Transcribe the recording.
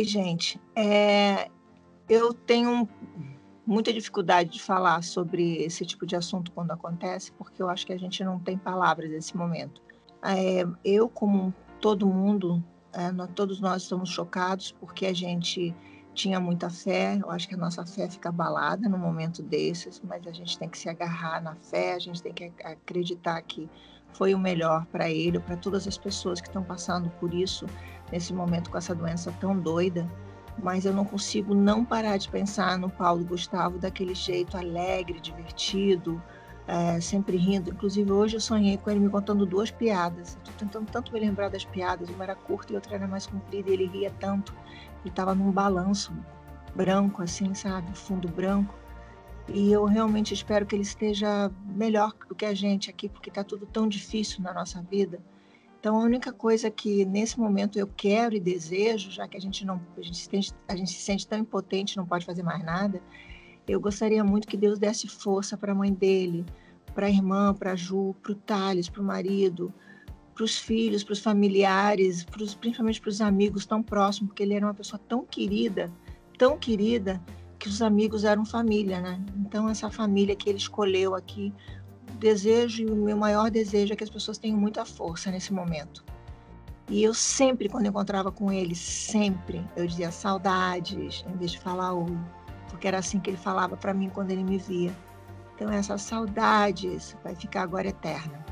Oi, gente. É, eu tenho muita dificuldade de falar sobre esse tipo de assunto quando acontece, porque eu acho que a gente não tem palavras nesse momento. É, eu, como todo mundo, é, nós, todos nós estamos chocados porque a gente tinha muita fé. Eu acho que a nossa fé fica abalada no momento desses, mas a gente tem que se agarrar na fé, a gente tem que acreditar que foi o melhor para ele, para todas as pessoas que estão passando por isso nesse momento com essa doença tão doida mas eu não consigo não parar de pensar no Paulo Gustavo daquele jeito alegre, divertido, é, sempre rindo. Inclusive, hoje eu sonhei com ele me contando duas piadas. Estou tentando tanto me lembrar das piadas. Uma era curta e outra era mais comprida, e ele ria tanto. Ele estava num balanço branco, assim, sabe? Fundo branco. E eu realmente espero que ele esteja melhor do que a gente aqui, porque está tudo tão difícil na nossa vida. Então, a única coisa que nesse momento eu quero e desejo, já que a gente não a gente, se sente, a gente se sente tão impotente, não pode fazer mais nada, eu gostaria muito que Deus desse força para a mãe dele, para a irmã, para a Ju, para o Thales, para o marido, para os filhos, para os familiares, pros, principalmente para os amigos tão próximos, porque ele era uma pessoa tão querida, tão querida, que os amigos eram família, né? Então, essa família que ele escolheu aqui desejo e o meu maior desejo é que as pessoas tenham muita força nesse momento. E eu sempre, quando encontrava com ele, sempre eu dizia saudades, em vez de falar oi, porque era assim que ele falava para mim quando ele me via. Então essa saudades vai ficar agora eterna.